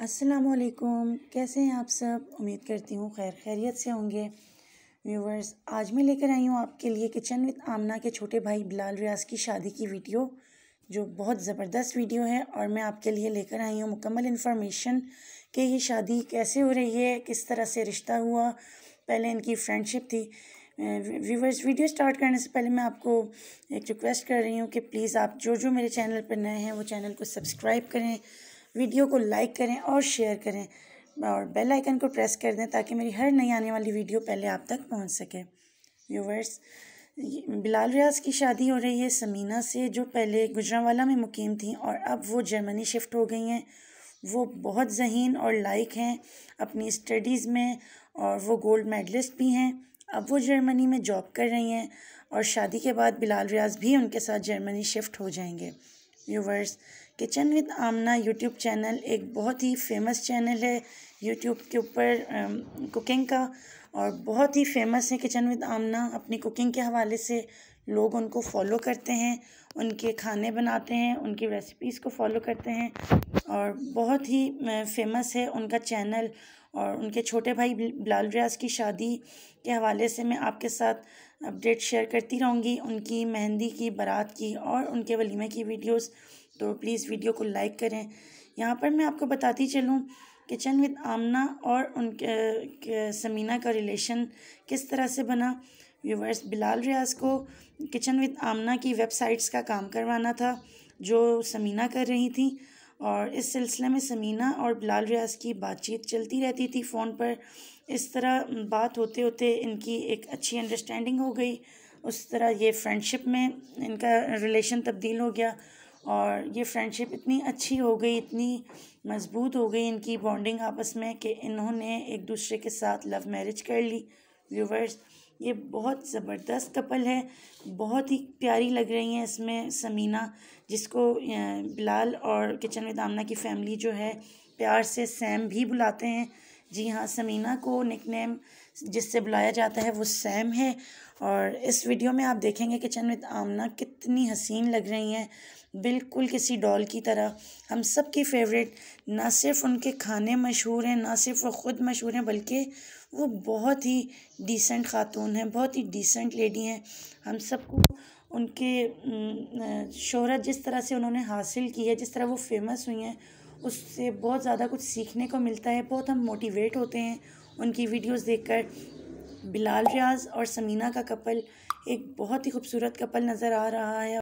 असलकुम कैसे हैं आप सब? उम्मीद करती हूँ खैर खैरियत से होंगे। व्यूवर्स आज मैं लेकर आई हूँ आपके लिए किचन विद आमना के छोटे भाई बिलाल रियाज की शादी की वीडियो, जो बहुत ज़बरदस्त वीडियो है, और मैं आपके लिए लेकर आई हूँ मुकम्मल इन्फॉर्मेशन कि ये शादी कैसे हो रही है, किस तरह से रिश्ता हुआ, पहले इनकी फ्रेंडशिप थी। व्यूवर्स वीडियो स्टार्ट करने से पहले मैं आपको एक रिक्वेस्ट कर रही हूँ कि प्लीज़ आप जो जो मेरे चैनल पर नए हैं, वो चैनल को सब्सक्राइब करें वीडियो को लाइक करें और शेयर करें और बेल आइकन को प्रेस कर दें ताकि मेरी हर नई आने वाली वीडियो पहले आप तक पहुँच सके। व्यूवर्स बिलाल रियाज की शादी हो रही है समीना से, जो पहले गुजरावाला में मुकीम थी और अब वो जर्मनी शिफ्ट हो गई हैं। वो बहुत जहीन और लाइक हैं अपनी स्टडीज़ में और वो गोल्ड मेडलिस्ट भी हैं। अब वो जर्मनी में जॉब कर रही हैं और शादी के बाद बिलाल रियाज भी उनके साथ जर्मनी शिफ्ट हो जाएँगे। Viewers kitchen with Aamna YouTube channel एक बहुत ही फ़ेमस चैनल है। यूट्यूब के ऊपर कुकिंग का और बहुत ही फ़ेमस है किचन विद आमना अपनी कुकिंग के हवाले से लोग उनको फॉलो करते हैं, उनके खाने बनाते हैं, उनकी रेसिपीज़ को फॉलो करते हैं और बहुत ही फ़ेमस है उनका चैनल और उनके छोटे भाई बिलाल रियाज की शादी के हवाले से मैं आपके साथ अपडेट शेयर करती रहूँगी। उनकी मेहंदी की, बारात की और उनके वलीमे की वीडियोस तो प्लीज़ वीडियो को लाइक करें। यहाँ पर मैं आपको बताती चलूँ किचन विद आमना और उनके समीना का रिलेशन किस तरह से बना। व्यूवर्स, बिलाल रियाज को किचन विद आमना की वेबसाइट्स का काम करवाना था, जो समीना कर रही थी। और इस सिलसिले में समीना और बिलाल रियाज की बातचीत चलती रहती थी फ़ोन पर। इस तरह बात होते होते इनकी एक अच्छी अंडरस्टैंडिंग हो गई। उस तरह ये फ्रेंडशिप में इनका रिलेशन तब्दील हो गया। और ये फ्रेंडशिप इतनी अच्छी हो गई, इतनी मज़बूत हो गई इनकी बॉन्डिंग आपस में कि इन्होंने एक दूसरे के साथ लव मैरिज कर ली। व्यूवर्स ये बहुत ज़बरदस्त कपल है। बहुत ही प्यारी लग रही हैं इसमें समीना, जिसको बिलाल और किचन विद आमना की फैमिली जो है, प्यार से सैम भी बुलाते हैं। जी हाँ समीना को निकनेम जिससे बुलाया जाता है वो सैम है। और इस वीडियो में आप देखेंगे किचन विद आमना कितनी हसीन लग रही हैं। बिल्कुल किसी डॉल की तरह। हम सब की फेवरेट, ना सिर्फ़ उनके खाने मशहूर हैं, ना सिर्फ़ वो ख़ुद मशहूर हैं, बल्कि वो बहुत ही डिसेंट ख़ातून हैं, बहुत ही डिसेंट लेडी हैं। हम सबको उनके शोहरत जिस तरह से उन्होंने हासिल की है, जिस तरह वो फ़ेमस हुई हैं, उससे बहुत ज़्यादा कुछ सीखने को मिलता है। बहुत हम मोटिवेट होते हैं उनकी वीडियोस देखकर। बिलाल रियाज और समीना का कपल, एक बहुत ही खूबसूरत कपल नज़र आ रहा है।